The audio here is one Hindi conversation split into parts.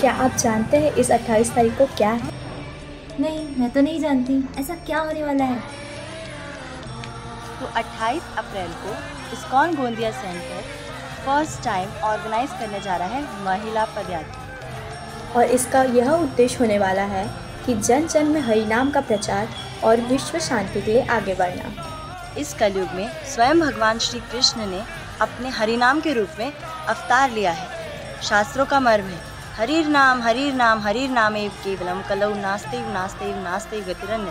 क्या आप जानते हैं इस 28 तारीख को क्या है? नहीं मैं तो नहीं जानती। ऐसा क्या होने वाला है? तो 28 अप्रैल को ISKCON Gondia centre first time organise करने जा रहा है महिला पदयात्रा। और इसका यह उद्देश्य होने वाला है कि जन जन में हरिनाम का प्रचार और विश्व शांति के लिए आगे बढ़ना। इस कलयुग में स्वयं भगवान श्री कृष्ण ने अपने हरिनाम के रूप में अवतार लिया है। शास्त्रों का मर्म है हरिर नाम हरिर नाम हरिर नाम एव केवलम कलऊ नास्ते नास्ते नास्ते गतिरन्य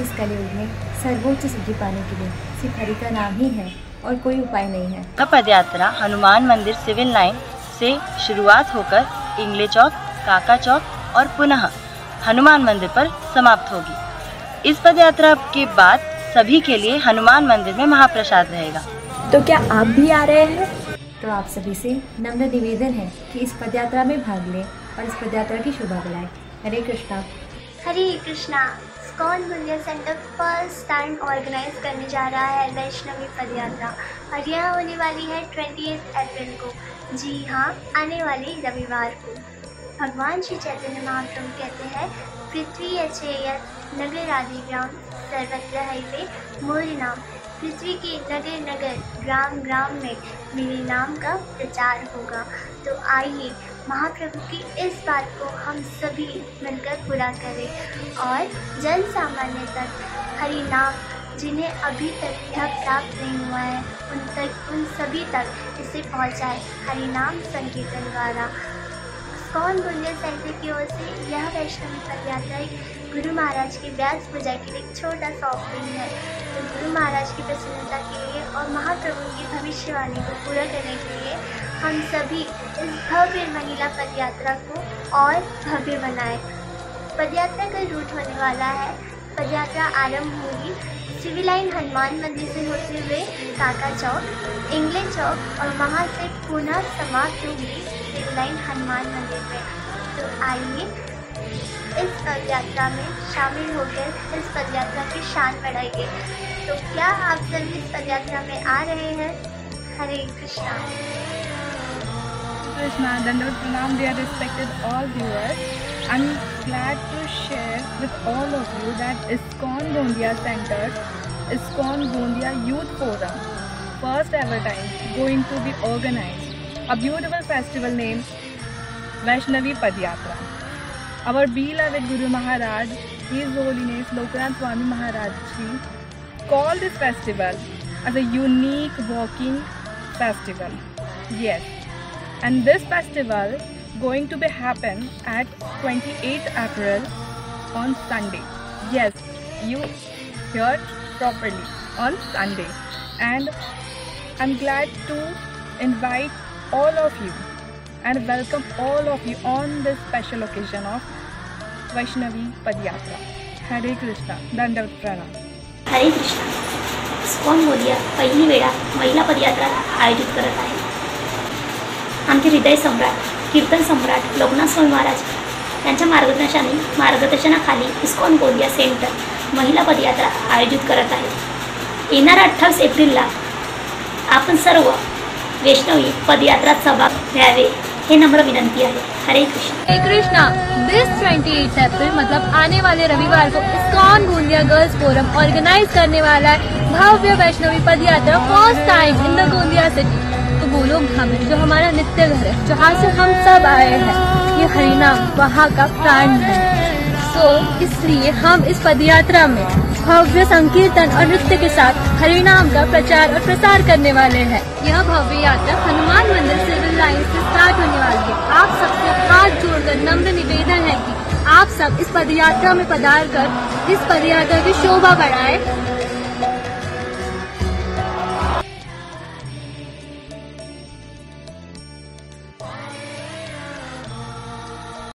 इस कलयुग में सर्वोच्च सिद्धि पाने के लिए सिर्फ़ हरि का नाम ही है और कोई उपाय नहीं है। यह पदयात्रा हनुमान मंदिर सिविल लाइन से शुरुआत होकर इंगले चौक काका चौक और पुनः हनुमान मंदिर पर समाप्त होगी। इस पद यात्रा के बाद सभी के लिए हनुमान मंदिर में महाप्रसाद रहेगा। तो क्या आप भी आ रहे हैं? तो आप सभी से नम्र निवेदन है कि इस पदयात्रा में भाग लें और इस पदयात्रा की शोभा बढ़ाएँ। Hare Krishna. Hare Krishna. ISKCON Gondia centre first time organise करने जा रहा है वैष्णवी पदयात्रा। और यह होने वाली है ट्वेंटी अप्रैल को। जी हाँ आने वाली रविवार को। भगवान श्री चैतन्य महाप्रभु कहते हैं, पृथ्वी अचेयत नगर आदि ग्राम, सर्वत्र हाईवे मोर नाम। पृथ्वी के नगर नगर, ग्राम ग्राम में मेरे नाम का प्रचार होगा। तो आइए, महाप्रभु की इस बात को हम सभी मिलकर पूरा करें और जन सामान्य तक, हरि नाम, जिन्हें अभी तक यह प्राप्त नहीं हुआ है, उन तक, उन सभी तक इसे पहुँचाए। हरि नाम संकीर्तन द्वारा। कौन गुंजन सेंटर की ओर से, यह वैष्णवी पद यात्रा गुरु महाराज की व्यास पूजा के लिए एक छोटा सा ऑफरिंग है। महाराज की प्रसन्नता के लिए और महाप्रभु की भविष्यवाणी को पूरा करने के लिए हम सभी इस भव्य महिला पदयात्रा को और भव्य बनाए। पदयात्रा का रूट होने वाला है। पदयात्रा आरंभ होगी सिविल लाइन हनुमान मंदिर से होते हुए काका चौक इंग्लैंड चौक और वहाँ से पुनः समाप्त होगी सिविल लाइन हनुमान मंदिर में। तो आइए इस पदयात्रा में शामिल होकर इस पदयात्रा की शान बढ़ाइए। तो क्या आप सभी इस पदयात्रा में आ रहे हैं? हरे कृष्णा। कृष्णा दंडवत प्रणाम youth forum first ever going to be organise a festival name Vaishnavi Padyatra our beloved guru Maharaj his holiness Lokanath Swami Maharaj ji called this festival as a unique walking festival. Yes, and this festival going to be happen at 28th April on Sunday. Yes, you heard properly on Sunday. And I'm glad to invite all of you and welcome all of you on this special occasion of Vaishnavi Padyatra. Hare Krishna, Dandavat Pranam. Hare Krishna. ISKCON Gondia पहिली वेळा महिला पदयात्रा आयोजित करत आहे? आमचे हृदय सम्राट कीर्तन सम्राट लोकनाथ स्वामी महाराज यांच्या मार्गदर्शनाने मार्गदर्शनाखाली इस्कॉन गोंदिया सेंटर महिला पदयात्रा आयोजित करत आहे. येणाऱ्या अठ्ठावीस एप्रिलला आपण सर्व वैष्णवी पदयात्रात सहभाग घ्यावे. हे नम्र विनंती आहे हरे कृष्ण। हरे कृष्णा दिस 28 अप्रैल मतलब आने वाले रविवार को ISKCON Gondia girls forum organise करने वाला है भव्य Vaishnavi Padyatra first time in the Gondia city तो गोलोक धाम है, जो हमारा नित्य घर है जहाँ से हम सब आए हैं, ये हरिनाम वहाँ का प्राण है। सो इसलिए हम इस पदयात्रा में भव्य संकीर्तन और नृत्य के साथ हरिनाम का प्रचार और प्रसार करने वाले हैं। यह भव्य यात्रा हनुमान मंदिर सिविल लाइन से स्टार्ट होने सब इस पदयात्रा में पधार कर इस पदयात्रा की शोभा बढ़ाए।